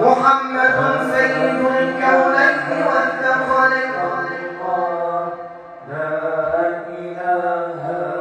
محمد إله